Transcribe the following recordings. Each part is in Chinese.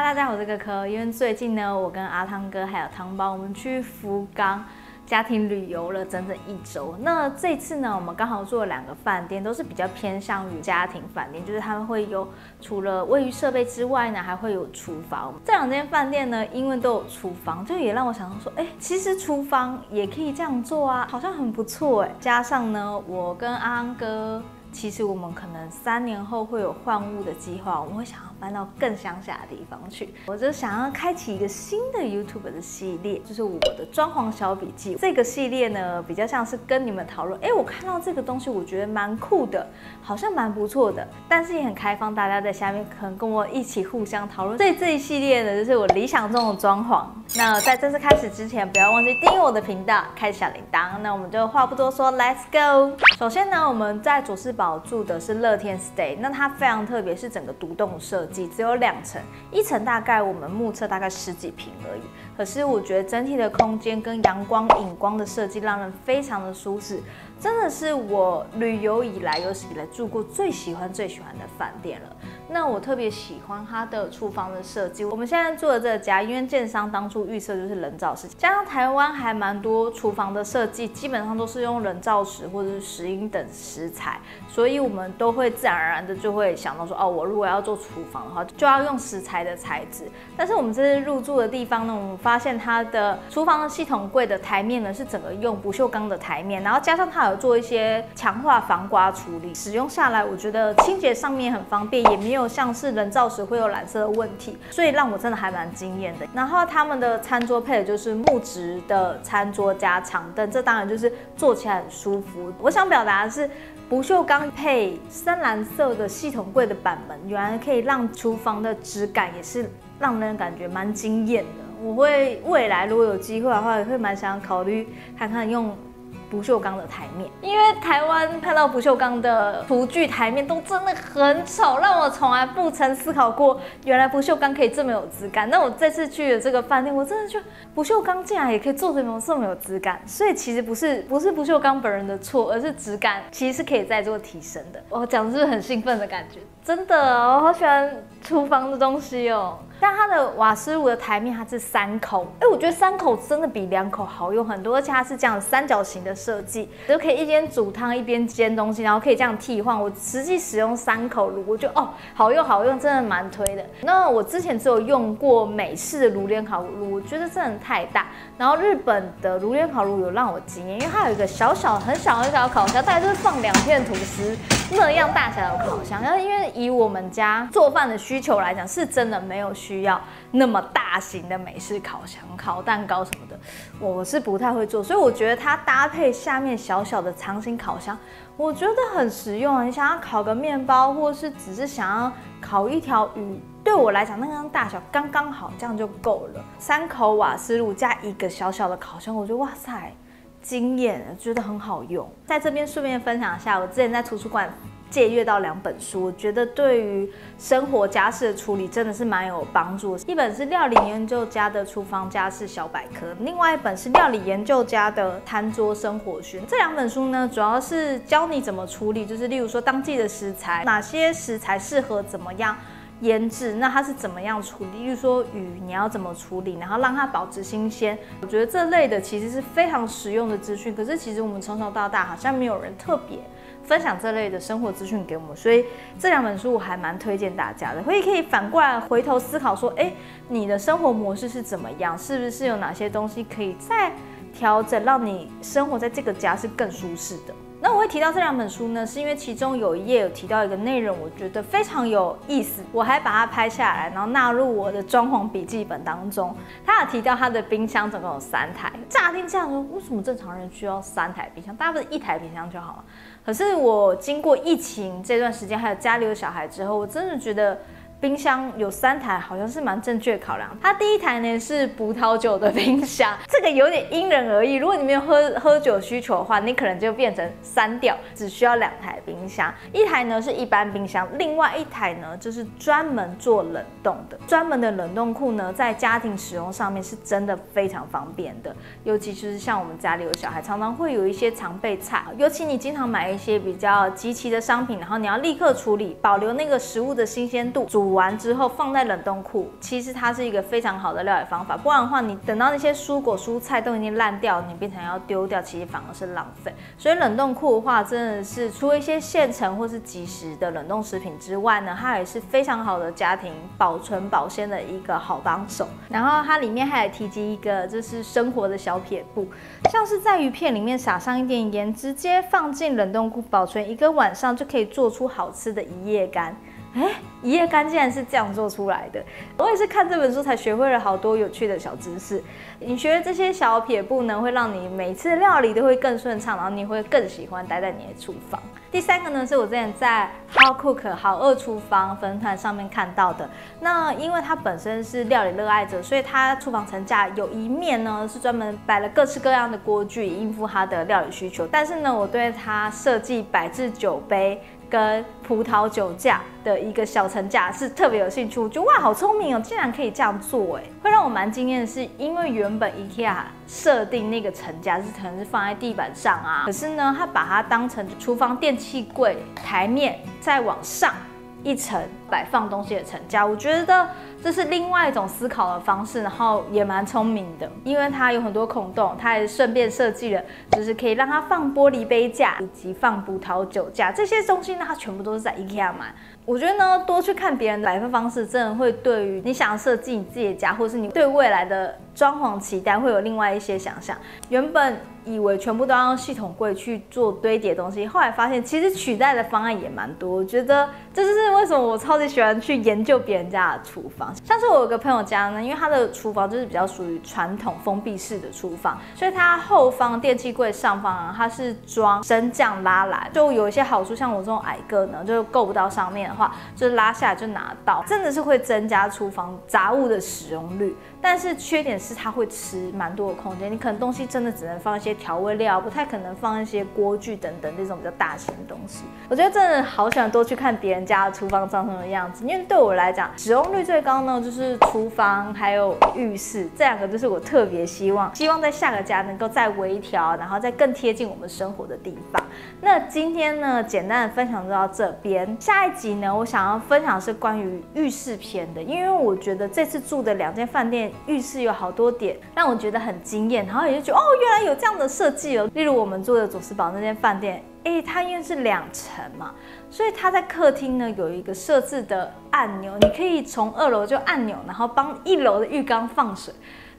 大家好，我是可可。因为最近呢，我跟阿汤哥还有汤包，我们去福冈家庭旅游了整整一周。那这次呢，我们刚好做了两个饭店，都是比较偏向于家庭饭店，就是他们会有除了卫浴设备之外呢，还会有厨房。这两间饭店呢，因为都有厨房，就也让我想到说，哎，其实厨房也可以这样做啊，好像很不错哎。加上呢，我跟阿汤哥。其实我们可能三年后会有换屋的计划，我们会想要搬到更乡下的地方去。我就想要开启一个新的 YouTube 的系列，就是我的装潢小笔记。这个系列呢，比较像是跟你们讨论，哎，我看到这个东西，我觉得蛮酷的，好像蛮不错的，但是也很开放，大家在下面可能跟我一起互相讨论。所以这一系列呢，就是我理想中的装潢。那在正式开始之前，不要忘记订阅我的频道，开小铃铛。那我们就话不多说，Let's go。首先呢，我们在左视宝。住的是乐天 Stay，那它非常特别，是整个独栋设计，只有两层，一层大概我们目测大概十几平而已。可是我觉得整体的空间跟阳光影光的设计，让人非常的舒适。真的是我旅游以来有史以来住过最喜欢最喜欢的饭店了。那我特别喜欢它的厨房的设计。我们现在住的这家，因为建商当初预测就是人造石，加上台湾还蛮多厨房的设计，基本上都是用人造石或者是石英等石材，所以我们都会自然而然的就会想到说，哦，我如果要做厨房的话，就要用石材的材质。但是我们这次入住的地方呢，我们发现它的厨房的系统柜的台面呢是整个用不锈钢的台面，然后加上它做一些强化防刮处理，使用下来我觉得清洁上面很方便，也没有。像是人造石会有染色的问题，所以让我真的还蛮惊艳的。然后他们的餐桌配的就是木质的餐桌加长凳，这当然就是坐起来很舒服。我想表达的是，不锈钢配深蓝色的系统柜的板门，原来可以让厨房的质感也是让人感觉蛮惊艳的。我会未来如果有机会的话，也会蛮想考虑看看用。不锈钢的台面，因为台湾看到不锈钢的厨具台面都真的很丑，让我从来不曾思考过，原来不锈钢可以这么有质感。那我这次去的这个饭店，我真的就不锈钢竟然也可以做成这么有质感。所以其实不是不是不锈钢本人的错，而是质感其实是可以再做提升的。我讲的是很兴奋的感觉，真的，我好喜欢厨房的东西哦。但它的瓦斯炉的台面它是三口，哎，我觉得三口真的比两口好用很多，而且它是这样三角形的设计，就可以一边煮汤一边煎东西，然后可以这样替换。我实际使用三口炉，我觉得哦，好用好用，真的蛮推的。那我之前只有用过美式的炉连烤炉，我觉得真的太大。然后日本的炉连烤炉有让我惊艳，因为它有一个小小很小很小的烤箱，大概就是放两片吐司那样大小的烤箱。然后因为以我们家做饭的需求来讲，是真的没有。需要那么大型的美式烤箱烤蛋糕什么的，我是不太会做，所以我觉得它搭配下面小小的长形烤箱，我觉得很实用啊。你想要烤个面包，或是只是想要烤一条鱼，对我来讲那样大小刚刚好，这样就够了。三口瓦斯炉加一个小小的烤箱，我觉得哇塞，惊艳，觉得很好用。在这边顺便分享一下，我之前在图书馆。借阅到两本书，我觉得对于生活家事的处理真的是蛮有帮助。一本是料理研究家的厨房家事小百科，另外一本是料理研究家的餐桌生活学。这两本书呢，主要是教你怎么处理，就是例如说当季的食材，哪些食材适合怎么样腌制，那它是怎么样处理？例如说鱼，你要怎么处理，然后让它保持新鲜。我觉得这类的其实是非常实用的资讯。可是其实我们从小到大好像没有人特别。分享这类的生活资讯给我们，所以这两本书我还蛮推荐大家的。可以可以反过来回头思考说，哎，你的生活模式是怎么样？是不是有哪些东西可以再调整，让你生活在这个家是更舒适的？那我会提到这两本书呢，是因为其中有一页有提到一个内容，我觉得非常有意思，我还把它拍下来，然后纳入我的装潢笔记本当中。他有提到他的冰箱总共有三台，乍听这样说，为什么正常人需要三台冰箱？大部分一台冰箱就好了。可是我经过疫情这段时间，还有家里有小孩之后，我真的觉得。冰箱有三台，好像是蛮正确考量。它第一台呢是葡萄酒的冰箱，这个有点因人而异。如果你没有喝喝酒需求的话，你可能就变成删掉，只需要两台冰箱。一台呢是一般冰箱，另外一台呢就是专门做冷冻的。专门的冷冻库呢，在家庭使用上面是真的非常方便的，尤其是像我们家里有小孩，常常会有一些常备菜，尤其你经常买一些比较集齐的商品，然后你要立刻处理，保留那个食物的新鲜度，煮。煮完之后放在冷冻库，其实它是一个非常好的料理方法。不然的话，你等到那些蔬果蔬菜都已经烂掉，你变成要丢掉，其实反而是浪费。所以冷冻库的话，真的是除了一些现成或是即食的冷冻食品之外呢，它也是非常好的家庭保存保鲜的一个好帮手。然后它里面还有提及一个，就是生活的小撇步，像是在鱼片里面撒上一点盐，直接放进冷冻库保存一个晚上，就可以做出好吃的一夜干。哎，一夜干竟然是这样做出来的！我也是看这本书才学会了好多有趣的小知识。你学这些小撇步呢，会让你每次料理都会更顺畅，然后你会更喜欢待在你的厨房。第三个呢，是我之前在 How Cook 好饿厨房粉团上面看到的。那因为他本身是料理热爱者，所以他厨房层架有一面呢是专门摆了各式各样的锅具，应付他的料理需求。但是呢，我对他设计摆置酒杯。跟葡萄酒架的一个小层架是特别有兴趣，我觉得哇，好聪明哦，竟然可以这样做哎！会让我蛮惊艳的是，因为原本 IKEA 设定那个层架是可能是放在地板上啊，可是呢，他把它当成厨房电器柜台面再往上。一层摆放东西的层架，我觉得这是另外一种思考的方式，然后也蛮聪明的，因为它有很多孔洞，它还顺便设计了，就是可以让它放玻璃杯架以及放葡萄酒架。这些东西呢，它全部都是在 IKEA 买。我觉得呢，多去看别人的摆放方式，真的会对于你想要设计你自己的家，或是你对未来的装潢期待，会有另外一些想象。原本。以为全部都要用系统柜去做堆叠东西，后来发现其实取代的方案也蛮多。我觉得这就是为什么我超级喜欢去研究别人家的厨房。像是我有个朋友家呢，因为他的厨房就是比较属于传统封闭式的厨房，所以他后方电器柜上方啊，它是装升降拉篮，就有一些好处。像我这种矮个呢，就够不到上面的话，就是拉下来就拿到，真的是会增加厨房杂物的使用率。但是缺点是它会吃蛮多的空间，你可能东西真的只能放一些调味料，不太可能放一些锅具等等这种比较大型的东西。我觉得真的好喜欢多去看别人家的厨房长什么样子，因为对我来讲，使用率最高呢就是厨房还有浴室这两个，就是我特别希望希望在下个家能够再微调，然后再更贴近我们生活的地方。那今天呢，简单的分享就到这边。下一集呢，我想要分享是关于浴室篇的，因为我觉得这次住的两间饭店。浴室有好多点让我觉得很惊艳，然后也就觉得哦，原来有这样的设计哦。例如我们住的佐斯堡那间饭店，哎，它因为是两层嘛，所以它在客厅呢有一个设置的按钮，你可以从二楼就按钮，然后帮一楼的浴缸放水，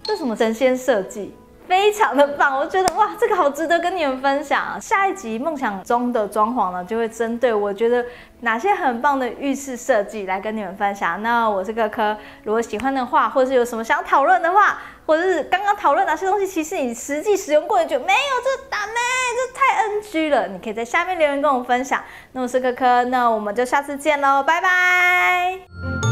这什么神仙设计？非常的棒，我觉得哇，这个好值得跟你们分享。下一集梦想中的装潢呢，就会针对我觉得哪些很棒的浴室设计来跟你们分享。那我是个科，如果喜欢的话，或者是有什么想讨论的话，或者是刚刚讨论哪些东西，其实你实际使用过，你觉得没有这打咩，这太 NG 了，你可以在下面留言跟我分享。那我是科科，那我们就下次见喽，拜拜。